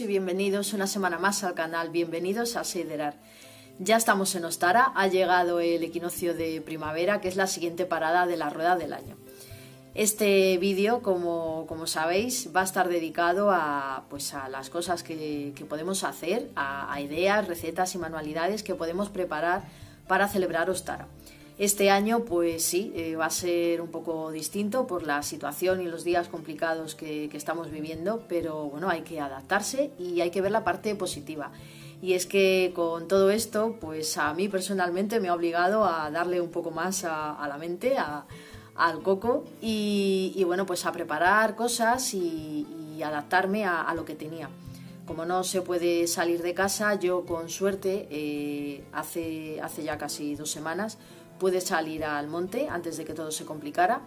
Y bienvenidos una semana más al canal, bienvenidos a Seiderar. Ya estamos en Ostara, ha llegado el equinoccio de primavera, que es la siguiente parada de la rueda del año. Este vídeo, como, sabéis, va a estar dedicado a, pues, a las cosas que, podemos hacer, a, ideas, recetas y manualidades que podemos preparar para celebrar Ostara. Este año, pues sí, eh, va a ser un poco distinto por la situación y los días complicados que, estamos viviendo, pero bueno, hay que adaptarse y hay que ver la parte positiva. Y es que con todo esto, pues a mí personalmente me ha obligado a darle un poco más a, la mente, al coco y, bueno, pues a preparar cosas y, adaptarme a, lo que tenía. Como no se puede salir de casa, yo con suerte, eh, hace, hace ya casi dos semanas, pude salir al monte antes de que todo se complicara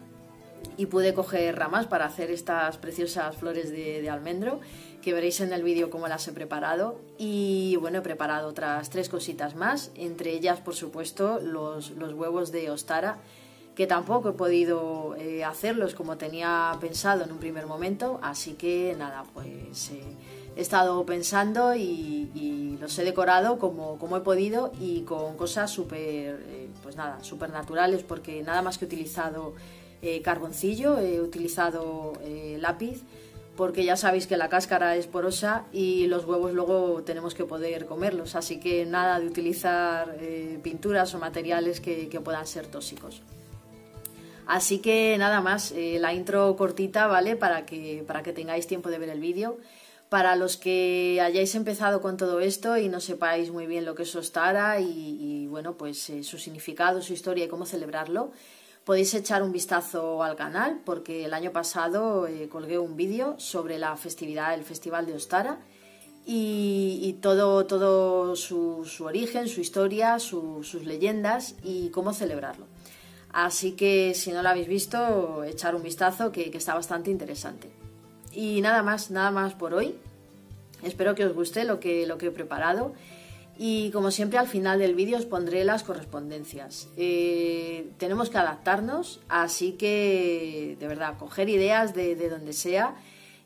y pude coger ramas para hacer estas preciosas flores de, almendro que veréis en el vídeo cómo las he preparado. Y bueno he preparado otras tres cositas más entre ellas por supuesto los, huevos de ostara que tampoco he podido eh, hacerlos como tenía pensado en un primer momento. Así que nada pues eh, he estado pensando y, los he decorado como, como, he podido y con cosas súper, eh, pues nada, súper naturales porque nada más que he utilizado eh, carboncillo, he utilizado eh, lápiz porque ya sabéis que la cáscara es porosa y los huevos luego tenemos que poder comerlos, así que nada de utilizar pinturas o materiales que, que, puedan ser tóxicos. Así que nada más, la intro cortita, ¿vale? Para que, para que tengáis tiempo de ver el vídeo. Para los que hayáis empezado con todo esto y no sepáis muy bien lo que es Ostara y, bueno, pues eh, su significado, su historia y cómo celebrarlo, podéis echar un vistazo al canal porque el año pasado eh, colgué un vídeo sobre la festividad, el Festival de Ostara y, todo, todo su, origen, su historia, sus leyendas y cómo celebrarlo. Así que si no lo habéis visto, echar un vistazo que está bastante interesante. Y nada más, nada más por hoy. Espero que os guste lo que, lo que he preparado. Y como siempre al final del vídeo os pondré las correspondencias. Eh, tenemos que adaptarnos, así que de verdad, coger ideas de, de donde sea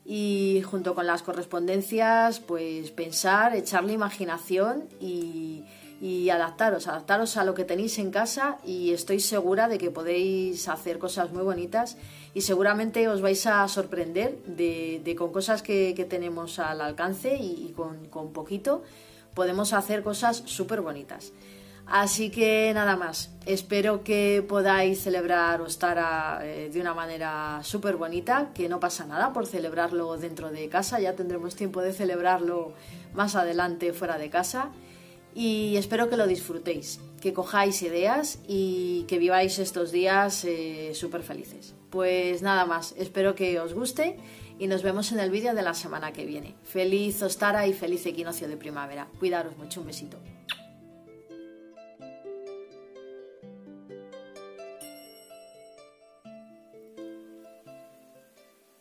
y junto con las correspondencias pues pensar, echarle imaginación y, y adaptaros, adaptaros a lo que tenéis en casa y estoy segura de que podéis hacer cosas muy bonitas y seguramente os vais a sorprender de, con cosas que, tenemos al alcance y, con, poquito podemos hacer cosas súper bonitas. Así que nada más, espero que podáis celebrar Ostara eh, de una manera súper bonita, que no pasa nada por celebrarlo dentro de casa, ya tendremos tiempo de celebrarlo más adelante fuera de casa y espero que lo disfrutéis, que cojáis ideas y que viváis estos días eh, súper felices. Pues nada más, espero que os guste y nos vemos en el vídeo de la semana que viene. Feliz Ostara y feliz equinoccio de primavera. Cuidaros mucho, un besito.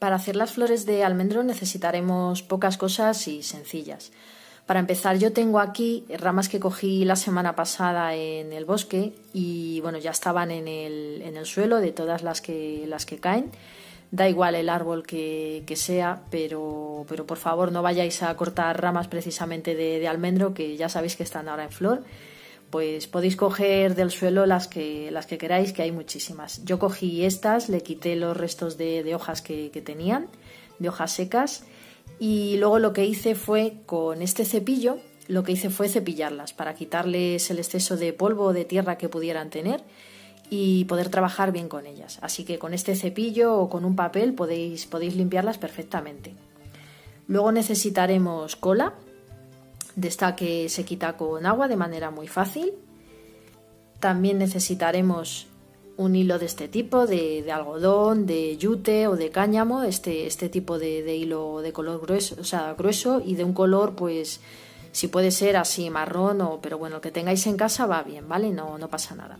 Para hacer las flores de almendro necesitaremos pocas cosas y sencillas. Para empezar, yo tengo aquí ramas que cogí la semana pasada en el bosque y bueno, ya estaban en el, en el suelo de todas las que, las que caen. Da igual el árbol que, sea, pero, pero por favor no vayáis a cortar ramas precisamente de, almendro, que ya sabéis que están ahora en flor. Pues podéis coger del suelo las que, las que queráis, que hay muchísimas. Yo cogí estas, le quité los restos de, hojas que, que tenían, de hojas secas, y luego lo que hice fue con este cepillo, lo que hice fue cepillarlas para quitarles el exceso de polvo o de tierra que pudieran tener y poder trabajar bien con ellas. Así que con este cepillo o con un papel podéis, podéis limpiarlas perfectamente. Luego necesitaremos cola, de esta que se quita con agua de manera muy fácil. También necesitaremos un hilo de este tipo, de, algodón, de yute o de cáñamo, este, este tipo de, hilo de color grueso, o sea, grueso y de un color, pues, si puede ser así marrón, o, pero bueno, que tengáis en casa va bien, ¿vale? No, no pasa nada.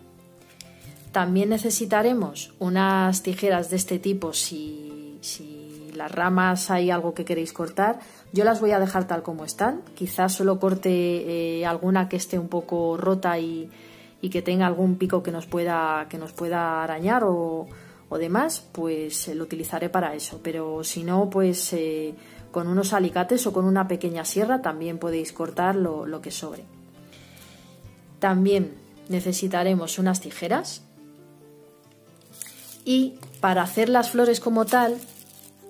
También necesitaremos unas tijeras de este tipo si, si las ramas hay algo que queréis cortar. Yo las voy a dejar tal como están. Quizás solo corte eh, alguna que esté un poco rota y, y que tenga algún pico que nos pueda, que nos pueda arañar o, demás, pues eh, lo utilizaré para eso. Pero si no, pues, eh, con unos alicates o con una pequeña sierra también podéis cortar lo, lo que sobre. También necesitaremos unas tijeras y para hacer las flores como tal,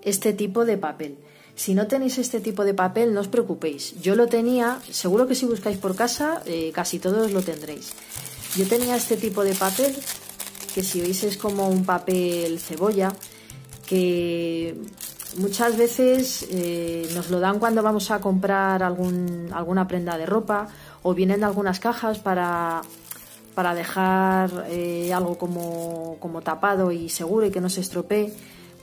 este tipo de papel. Si no tenéis este tipo de papel, no os preocupéis. Yo lo tenía, seguro que si buscáis por casa, eh, casi todos lo tendréis. Yo tenía este tipo de papel, que si veis es como un papel cebolla, que muchas veces eh, nos lo dan cuando vamos a comprar algún, alguna prenda de ropa o vienen algunas cajas para, para dejar eh, algo como, como tapado y seguro y que no se estropee.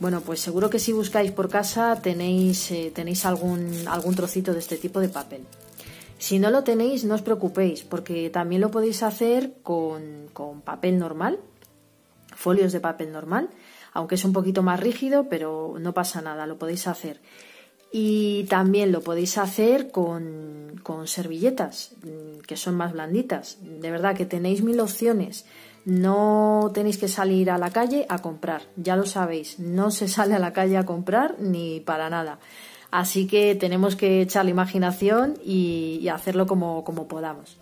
Bueno, pues seguro que si buscáis por casa tenéis, eh, tenéis algún, algún trocito de este tipo de papel. Si no lo tenéis, no os preocupéis, porque también lo podéis hacer con, con papel normal, folios de papel normal, aunque es un poquito más rígido, pero no pasa nada, lo podéis hacer. Y también lo podéis hacer con, con servilletas, mm, que son más blanditas. De verdad que tenéis mil opciones. No tenéis que salir a la calle a comprar, ya lo sabéis, no se sale a la calle a comprar ni para nada. Así que tenemos que echar la imaginación y, hacerlo como, podamos.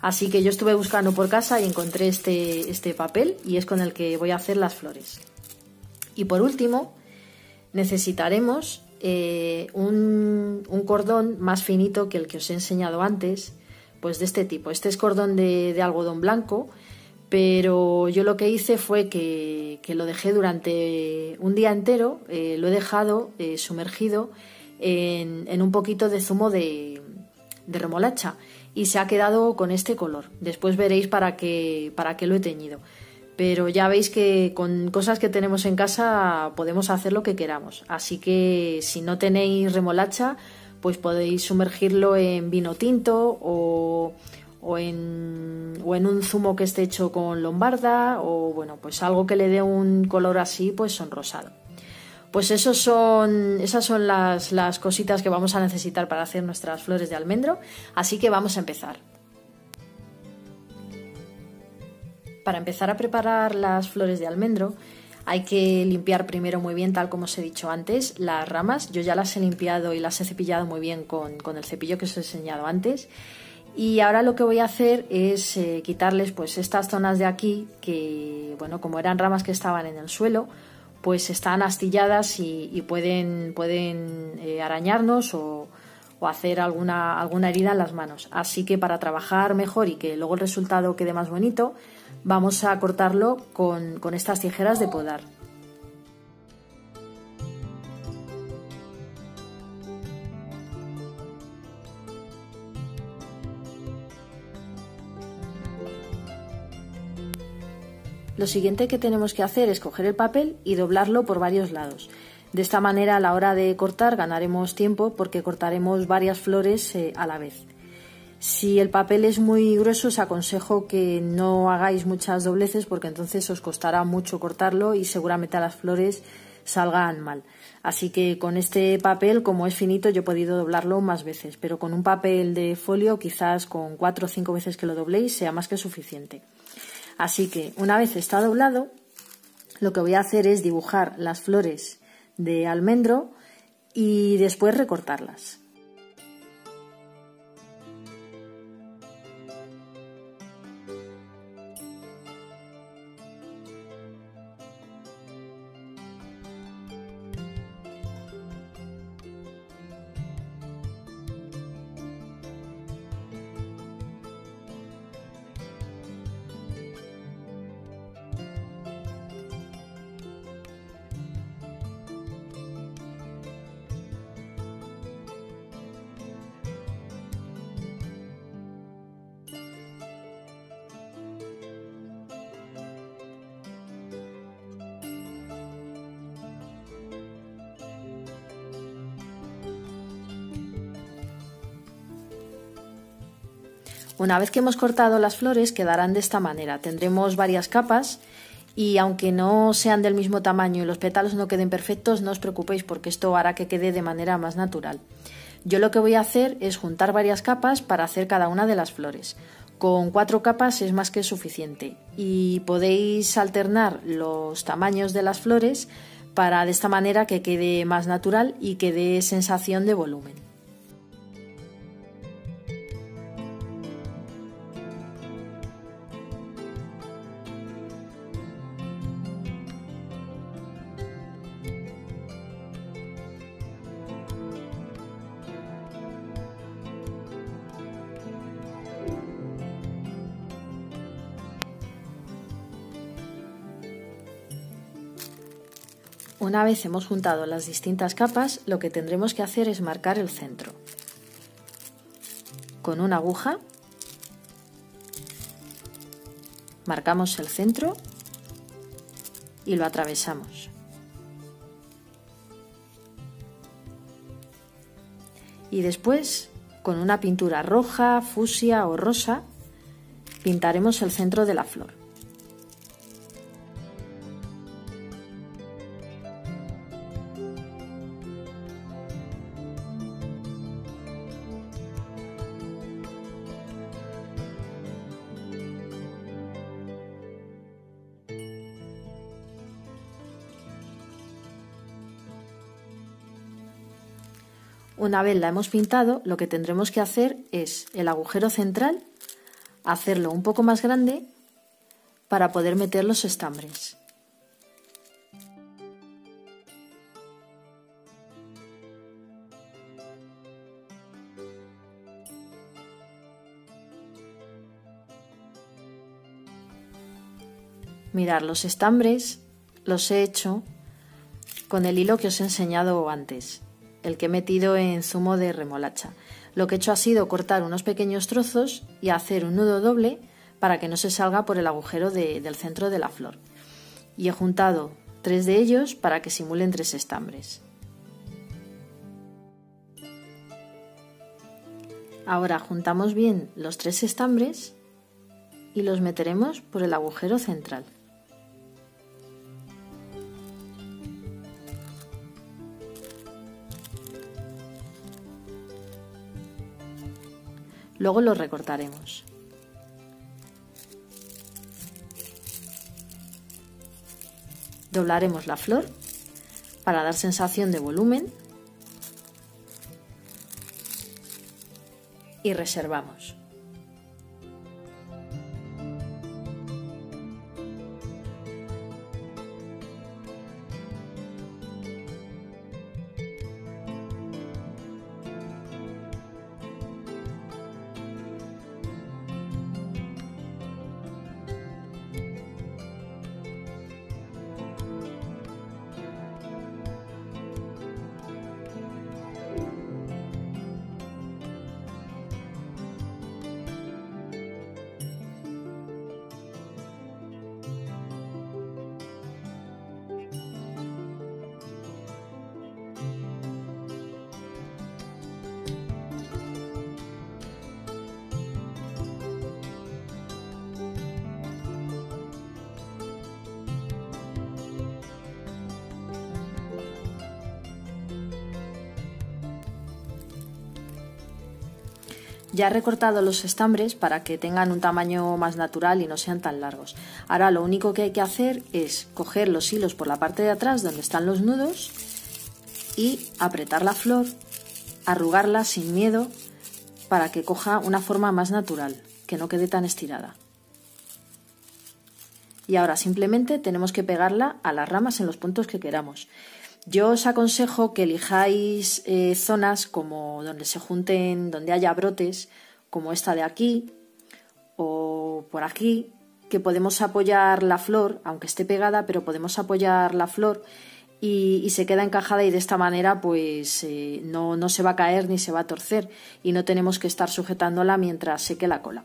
Así que yo estuve buscando por casa y encontré este, este papel y es con el que voy a hacer las flores. Y por último, necesitaremos eh, un, un, cordón más finito que el que os he enseñado antes, pues de este tipo. Este es cordón de, algodón blanco pero yo lo que hice fue que, lo dejé durante un día entero, eh, lo he dejado eh, sumergido en, un poquito de zumo de, remolacha y se ha quedado con este color. Después veréis para qué, para qué lo he teñido. Pero ya veis que con cosas que tenemos en casa podemos hacer lo que queramos. Así que si no tenéis remolacha, pues podéis sumergirlo en vino tinto o o en, o en un zumo que esté hecho con lombarda o bueno, pues algo que le dé un color así, pues son rosado. Pues esos son, esas son las, las cositas que vamos a necesitar para hacer nuestras flores de almendro, así que vamos a empezar. Para empezar a preparar las flores de almendro, hay que limpiar primero muy bien, tal como os he dicho antes, las ramas. Yo ya las he limpiado y las he cepillado muy bien con, con el cepillo que os he enseñado antes. Y ahora lo que voy a hacer es eh, quitarles pues estas zonas de aquí que, bueno, como eran ramas que estaban en el suelo, pues están astilladas y, pueden, pueden eh, arañarnos o, hacer alguna, alguna herida en las manos. Así que para trabajar mejor y que luego el resultado quede más bonito, vamos a cortarlo con, con estas tijeras de podar. Lo siguiente que tenemos que hacer es coger el papel y doblarlo por varios lados. De esta manera a la hora de cortar ganaremos tiempo porque cortaremos varias flores eh, a la vez. Si el papel es muy grueso os aconsejo que no hagáis muchas dobleces porque entonces os costará mucho cortarlo y seguramente las flores salgan mal. Así que con este papel, como es finito, yo he podido doblarlo más veces, pero con un papel de folio quizás con cuatro o cinco veces que lo dobléis sea más que suficiente. Así que una vez está doblado, lo que voy a hacer es dibujar las flores de almendro y después recortarlas. Una vez que hemos cortado las flores quedarán de esta manera. Tendremos varias capas y aunque no sean del mismo tamaño y los pétalos no queden perfectos, no os preocupéis porque esto hará que quede de manera más natural. Yo lo que voy a hacer es juntar varias capas para hacer cada una de las flores. Con cuatro capas es más que suficiente y podéis alternar los tamaños de las flores para de esta manera que quede más natural y que dé sensación de volumen. Una vez hemos juntado las distintas capas, lo que tendremos que hacer es marcar el centro. Con una aguja marcamos el centro y lo atravesamos. Y después, con una pintura roja, fusia o rosa, pintaremos el centro de la flor. Una vez la hemos pintado, lo que tendremos que hacer es el agujero central, hacerlo un poco más grande para poder meter los estambres. Mirar, los estambres los he hecho con el hilo que os he enseñado antes el que he metido en zumo de remolacha. Lo que he hecho ha sido cortar unos pequeños trozos y hacer un nudo doble para que no se salga por el agujero del centro de la flor. Y he juntado tres de ellos para que simulen tres estambres. Ahora juntamos bien los tres estambres y los meteremos por el agujero central. Luego lo recortaremos. Doblaremos la flor para dar sensación de volumen y reservamos. Ya he recortado los estambres para que tengan un tamaño más natural y no sean tan largos. Ahora lo único que hay que hacer es coger los hilos por la parte de atrás donde están los nudos y apretar la flor, arrugarla sin miedo para que coja una forma más natural, que no quede tan estirada. Y ahora simplemente tenemos que pegarla a las ramas en los puntos que queramos. Yo os aconsejo que elijáis eh, zonas como donde se junten, donde haya brotes, como esta de aquí o por aquí, que podemos apoyar la flor, aunque esté pegada, pero podemos apoyar la flor y, se queda encajada y de esta manera pues eh, no, no se va a caer ni se va a torcer y no tenemos que estar sujetándola mientras seque la cola.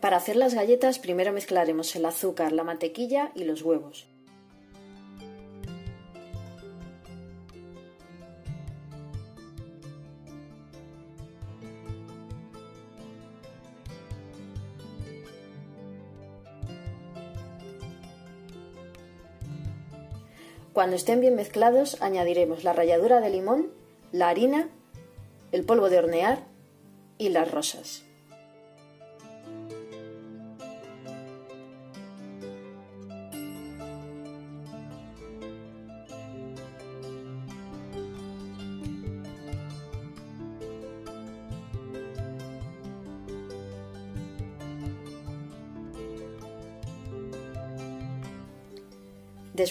Para hacer las galletas primero mezclaremos el azúcar, la mantequilla y los huevos. Cuando estén bien mezclados añadiremos la ralladura de limón, la harina, el polvo de hornear y las rosas.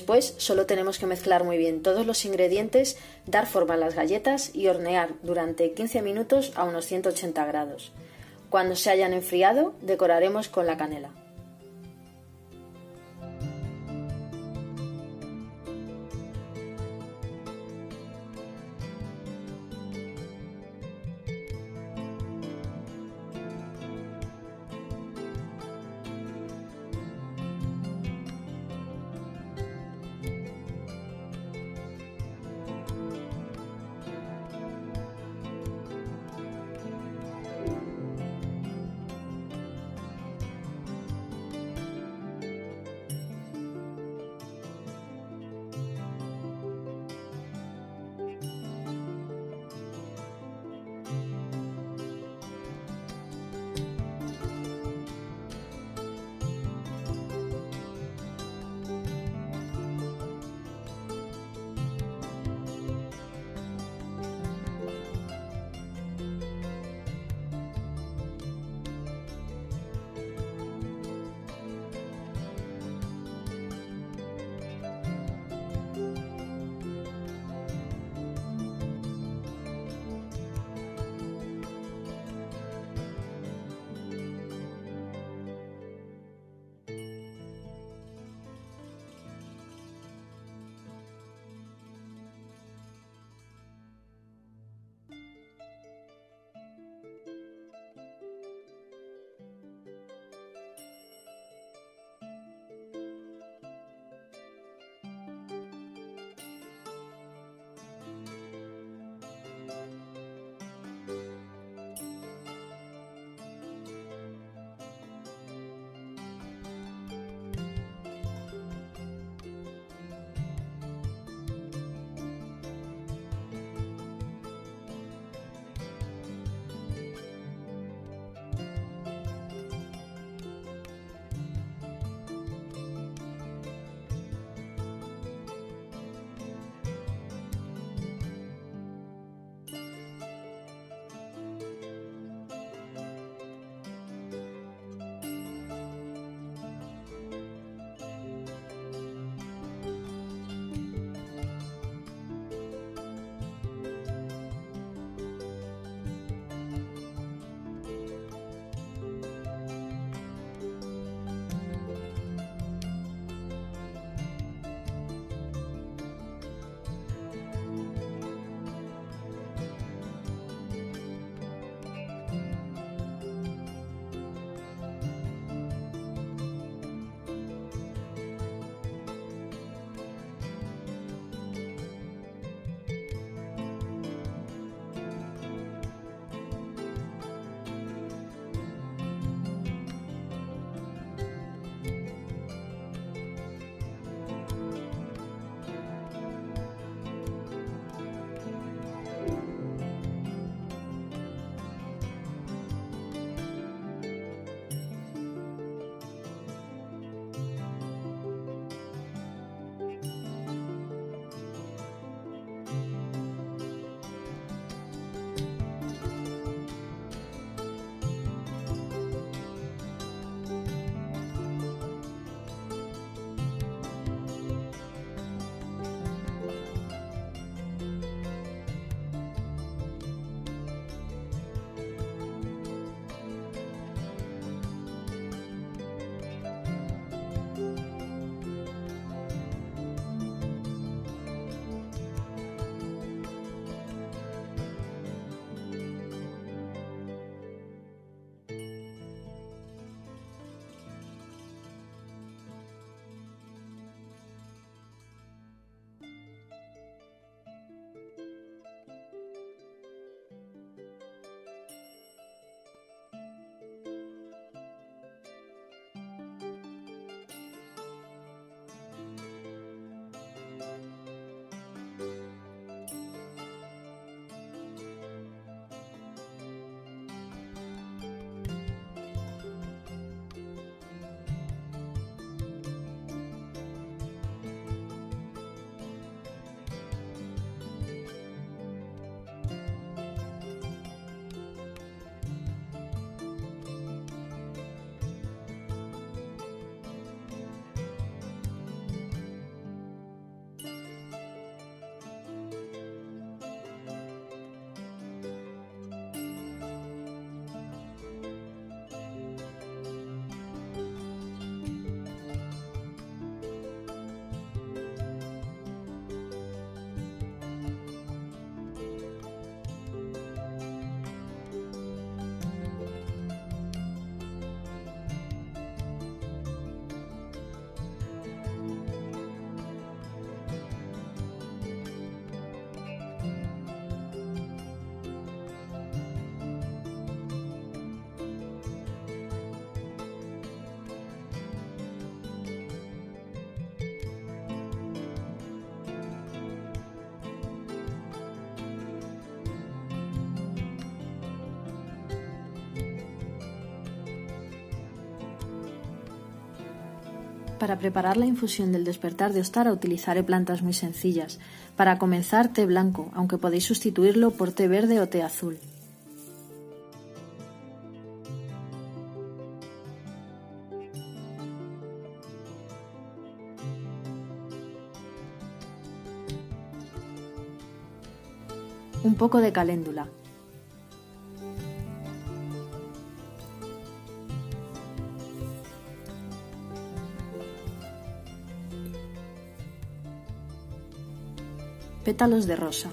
Después solo tenemos que mezclar muy bien todos los ingredientes, dar forma a las galletas y hornear durante 15 minutos a unos 180 grados. Cuando se hayan enfriado, decoraremos con la canela. Para preparar la infusión del despertar de Ostara utilizaré plantas muy sencillas. Para comenzar, té blanco, aunque podéis sustituirlo por té verde o té azul. Un poco de caléndula, pétalos de rosa.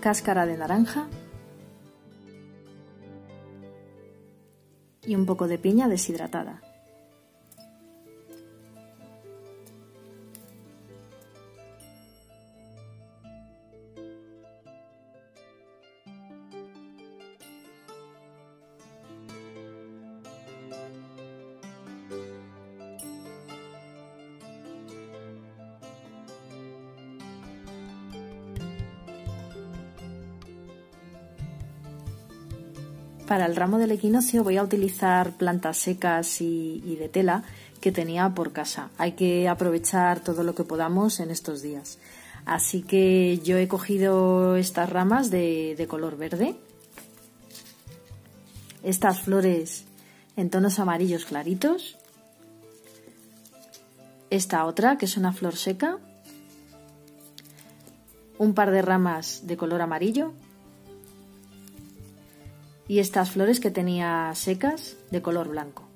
Cáscara de naranja y un poco de piña deshidratada. Para el ramo del equinoccio voy a utilizar plantas secas y, de tela que tenía por casa. Hay que aprovechar todo lo que podamos en estos días. Así que yo he cogido estas ramas de, color verde, estas flores en tonos amarillos claritos, esta otra que es una flor seca, un par de ramas de color amarillo y estas flores que tenía secas de color blanco.